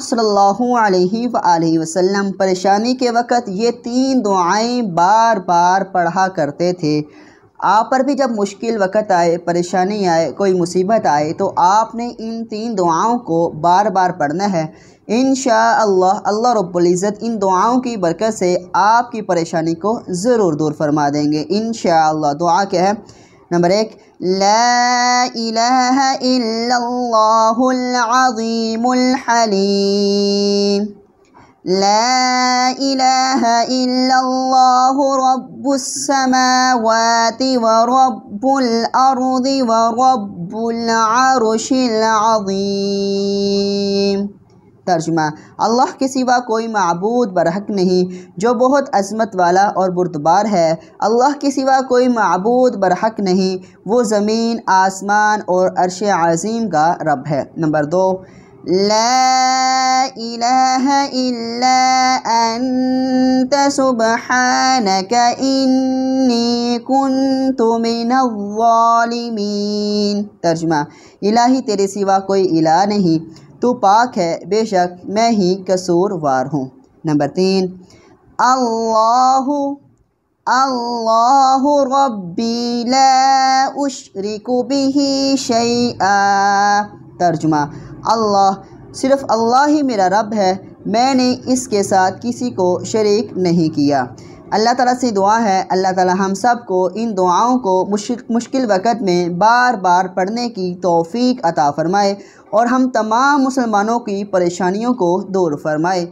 صلی اللہ علیہ وآلہ وسلم پریشانی کے وقت یہ تین دعائیں بار بار پڑھا کرتے تھے۔ آپ پر بھی جب مشکل وقت آئے، پریشانی آئے، کوئی مصیبت آئے، تو آپ نے ان تین دعاؤں کو بار بار پڑھنا ہے۔ انشاءاللہ، اللہ رب العزت ان دعاؤں کی برکت سے آپ کی پریشانی کو ضرور دور فرما دیں گے۔ انشاءاللہ، دعا کیا ہے؟ نمبر ایک لا إله إلا الله العظيم الحليم لا إله إلا الله رب السماوات ورب الأرض ورب العرش العظيم ترجمہ۔ اللہ کے سوا کوئی معبود برحق نہیں، جو بہت عظمت والا اور بردبار ہے۔ اللہ کے سوا کوئی معبود برحق نہیں، وہ زمین، آسمان اور عرش عظیم کا رب ہے۔ نمبر دو، لا الہ الا انت، سبحانک، انی کنت من الظالمین۔ ترجمہ، الہی تیرے سوا کوئی الہ نہیں، تو پاک ہے، بے شک میں ہی قصور وار ہوں۔ نمبر تین، اللہ اللہ ربی لا اشرک به شیئا۔ ترجمہ، اللہ، صرف اللہ ہی میرا رب ہے، میں نے اس کے ساتھ کسی کو شریک نہیں کیا۔ اللہ تعالیٰ سے دعا ہے۔ اللہ تعالیٰ ہم سب کو ان دعاؤں کو مشکل وقت میں بار بار پڑھنے کی توفیق عطا فرمائے اور ہم تمام مسلمانوں کی پریشانیوں کو دور فرمائے۔